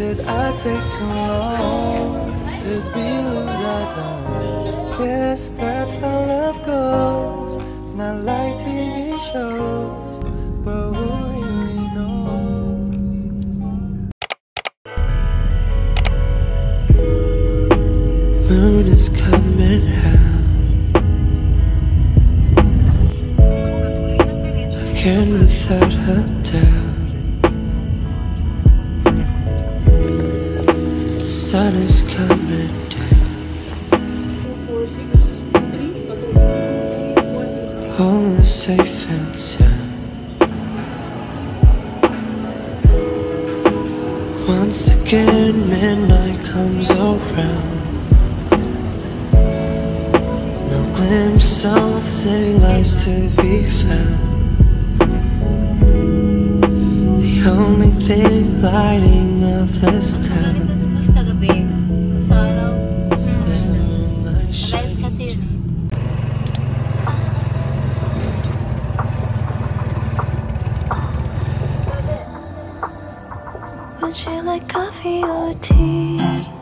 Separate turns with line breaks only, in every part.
Did I take too long? Did we lose our time? Guess that's how love goes. Not like TV shows, but who really knows? Moon is coming out. Again without her doubt. Sun is coming down. All is safe and sound. Once again, midnight comes around. No glimpse of city lights to be found. The only thing lighting up this town
like coffee or tea?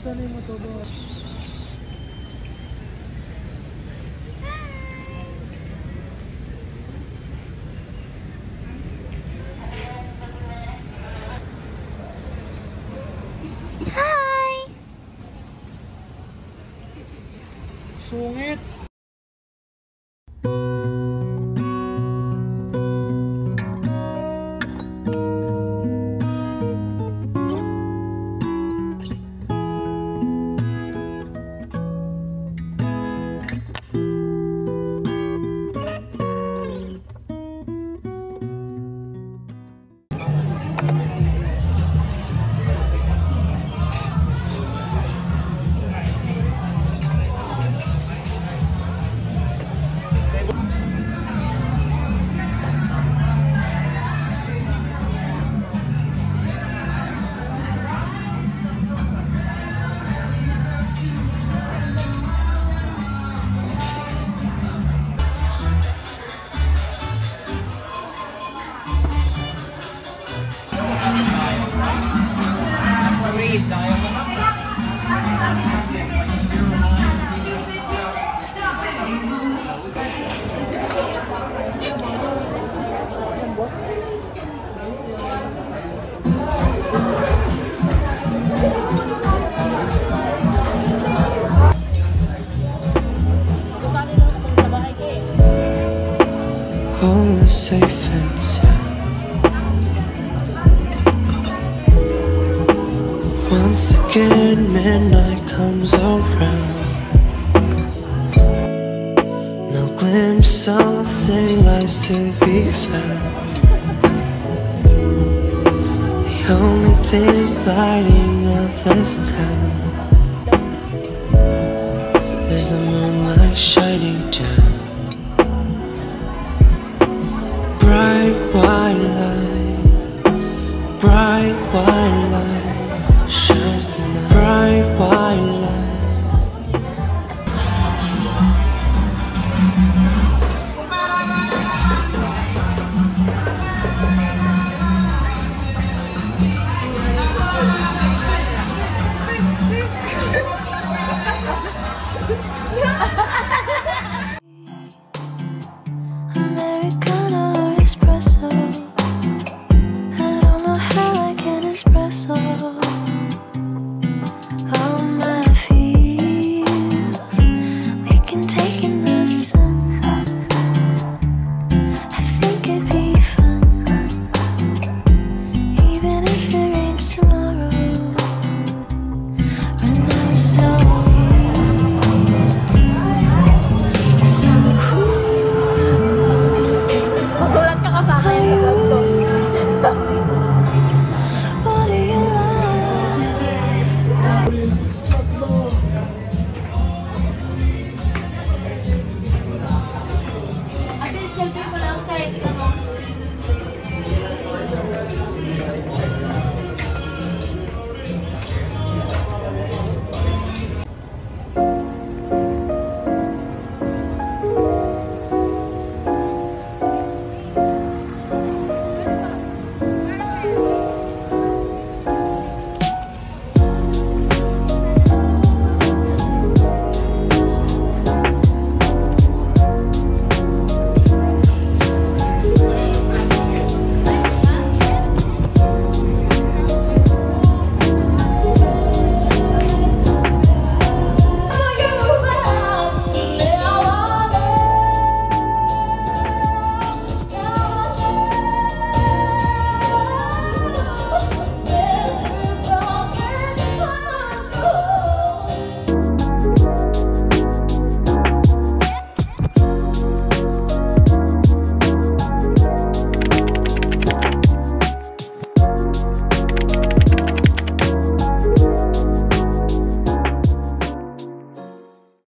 sanay mo to ba? Hi!
Sungit! Safe and sound. Once again, midnight comes around. No glimpse of city lights to be found. The only thing lighting up this town is the moonlight shining down. White light, bright white light shines tonight. Bright white light.